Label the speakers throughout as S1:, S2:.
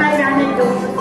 S1: i
S2: need to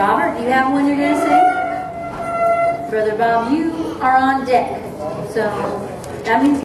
S1: Robert, do you have one you're going to sing? Brother Bob, you are on deck. So that means